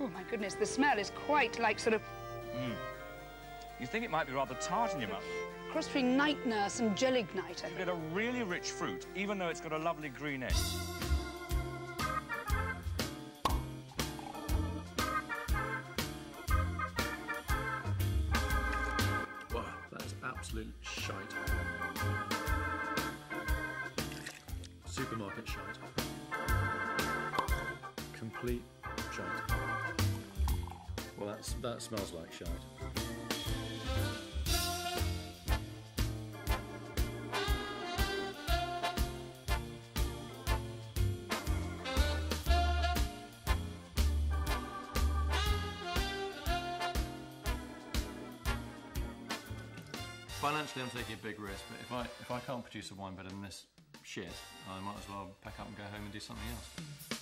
Oh, my goodness, the smell is quite like sort of Mmm. You think it might be rather tart in your mouth. cross between night nurse and gelignite. I You think. get a really rich fruit, even though it's got a lovely green edge. Wow, that is absolute shite. Supermarket shite. Complete shite. Well, that's, that smells like shite. Financially, I'm taking a big risk, but if I if I can't produce a wine better than this shit, I might as well pack up and go home and do something else.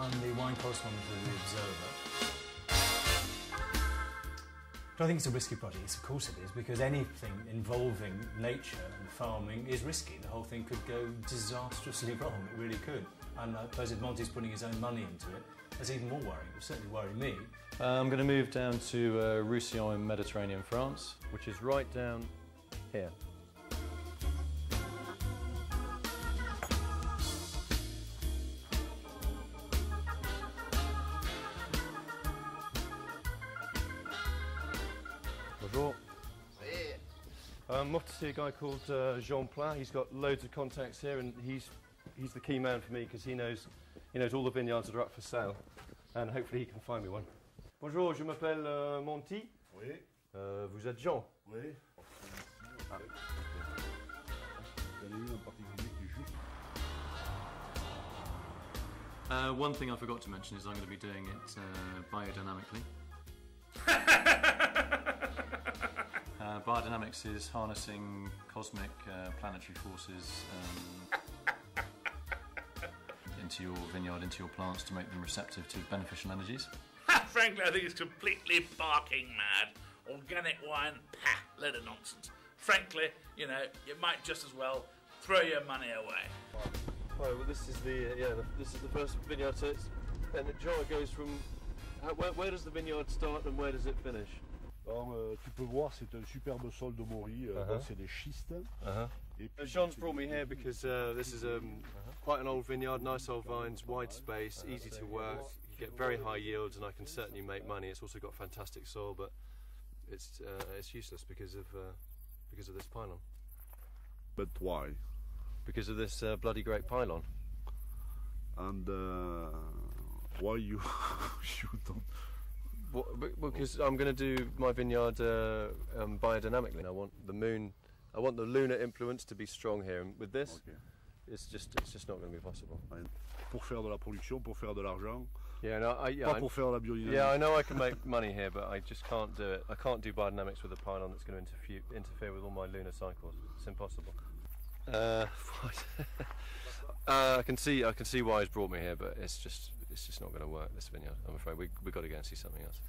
I'm the wine correspondent for The Observer. Do I think it's a risky project? Yes, of course it is, because anything involving nature and farming is risky. The whole thing could go disastrously wrong. It really could. And I suppose if Monty's putting his own money into it, that's even more worrying. It would certainly worry me. Uh, I'm going to move down to uh, Roussillon in Mediterranean France, which is right down here. Bonjour. Um, I'm off to see a guy called uh, Jean Plat. He's got loads of contacts here, and he's he's the key man for me because he knows he knows all the vineyards that are up for sale, and hopefully he can find me one. Bonjour, je m'appelle euh, Monty. Oui, Euh, vous êtes Jean. oui. Ah. Il y en a une en particulier qui est juste. Uh, one thing I forgot to mention is I'm going to be doing it uh, biodynamically. Uh, biodynamics is harnessing cosmic uh, planetary forces um, into your vineyard, into your plants to make them receptive to beneficial energies. Frankly, I think it's completely barking mad. Organic wine, pah, load of nonsense. Frankly, you know, you might just as well throw your money away. Right, well, this is the uh, yeah, the, this is the first vineyard. So it's, and the Jean, it goes from how, where, where does the vineyard start and where does it finish? Alors, euh, tu peux voir, c'est un superbe sol de Maury. euh, Uh-huh. là, C'est des schistes. Uh-huh. Et puis, Jean's brought me here because uh, this is um, quite an old vineyard, nice old vines, wide space, easy to work. You get very high yields, and I can certainly make money. It's also got fantastic soil, but it's uh, it's useless because of uh, because of this pylon, But why? because of this uh, bloody great pylon. And uh, why you, you don't? Be- because I'm going to do my vineyard uh, um, biodynamically. I want the moon, I want the lunar influence to be strong here, and with this, Ok. it's just it's just not going to be possible. Pour faire de la production, pour faire de l'argent, Yeah, no, I, yeah, pas I- pour faire la. Yeah, I know I can make money here, but I just can't do it. I can't do biodynamics with a pylon that's going to interfere, interfere with all my lunar cycles. It's impossible. Uh, uh, I can see, I can see why he's brought me here, but it's just, it's just not going to work. This vineyard, I'm afraid. We we got to go and see something else.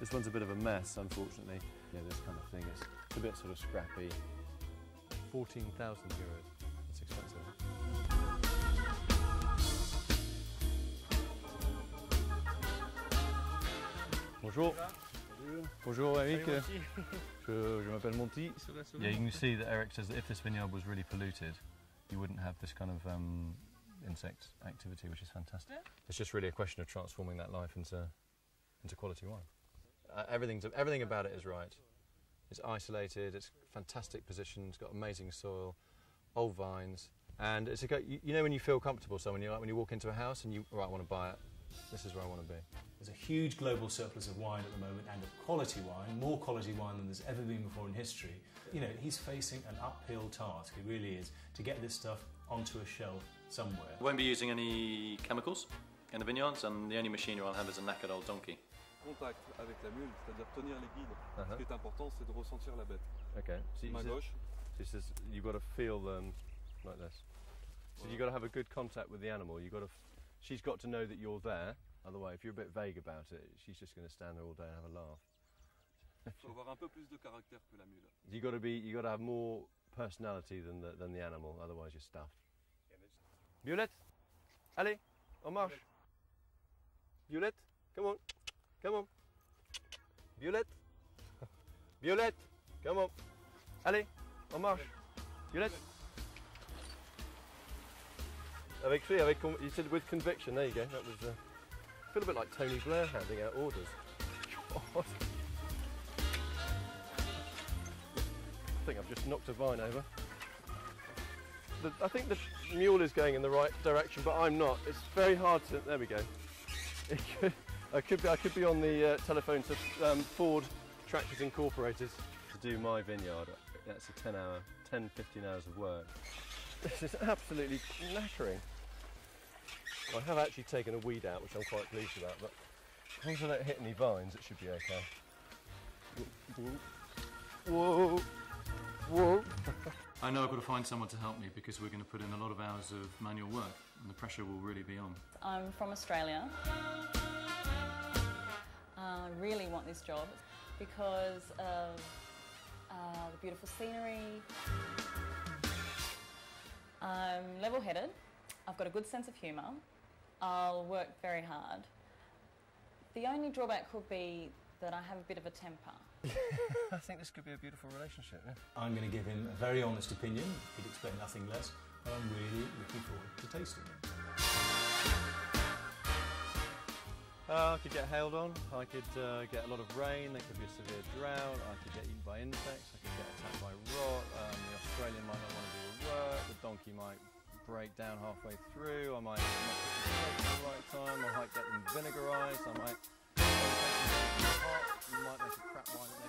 This one's a bit of a mess, unfortunately. Yeah, this kind of thing. It's, it's a bit sort of scrappy. 14,000 euros. Bonjour. Bonjour Eric. Je, je m'appelle Monty. Yeah, you can see that Eric says that if this vineyard was really polluted, you wouldn't have this kind of um, insect activity, which is fantastic. It's just really a question of transforming that life into into quality wine. Uh, everything's everything about it is right. It's isolated. It's fantastic position. It's got amazing soil, old vines, and it's a go- you, you know when you feel comfortable. So when you like when you walk into a house and you right, I want to buy it. This is where I want to be. There's a huge global surplus of wine at the moment and of quality wine, more quality wine than there's ever been before in history. You know, he's facing an uphill task, he really is, to get this stuff onto a shelf somewhere. I won't be using any chemicals in the vineyards, and the only machinery I'll have is a knackered old donkey. contact avec la mule, c'est-à-dire tenir les guides. Uh-huh. Ce qui est important, c'est de ressentir la bête. Okay. So Main you- gauche, She says you've got to feel them like this. So you've got to have a good contact with the animal. You've got to. She's got to know that you're there, Otherwise, if you're a bit vague about it, she's just going to stand there all day and have a laugh. Faut avoir un peu plus de caractère que la mule. You got to be, you got to have more personality than the, than the animal. Otherwise, you're stuffed. Violette, allez, on marche. Violette, come on, come on. Violette, Violette, come on. Allez, on marche. Violette. Avec, avec, you said with conviction. There you go. That was. Uh, I feel a bit like Tony Blair handing out orders. I think I've just knocked a vine over. The, I think the mule is going in the right direction, but I'm not. It's very hard to. There we go. I could be. I could be on the uh, telephone to um, Ford Tractors Incorporated to do my vineyard. That's a 10 hour, 10, 15 hours of work. This is absolutely knackering. I have actually taken a weed out, which I'm quite pleased about, but as long as I don't hit any vines, it should be okay. Whoa, whoa. I know I've got to find someone to help me because we're going to put in a lot of hours of manual work and the pressure will really be on. I'm from Australia. I really want this job because of uh, the beautiful scenery. I'm level headed, I've got a good sense of humour, I'll work very hard. The only drawback could be that I have a bit of a temper. I think this could be a beautiful relationship. Yeah? I'm going to give him a very honest opinion. He'd expect nothing less. But I'm really looking forward to tasting it. Uh, I could get hailed on, I could uh, get a lot of rain, there could be a severe drought, I could get eaten by insects, I could get break down halfway through, I might not put the right time, I might get them vinegarised, I might, might make a crap wine